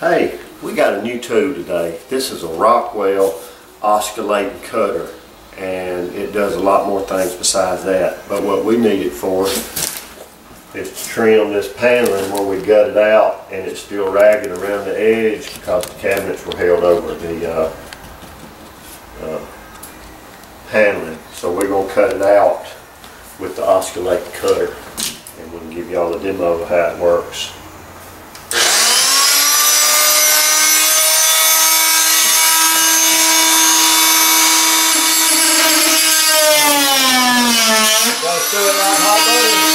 Hey, we got a new tool today. This is a Rockwell oscillating cutter and it does a lot more things besides that. But what we need it for is to trim this paneling where we gut it out and it's still ragged around the edge because the cabinets were held over the uh, uh, paneling. So we're gonna cut it out with the oscillating cutter and we'll give y'all a demo of how it works. สื่อรา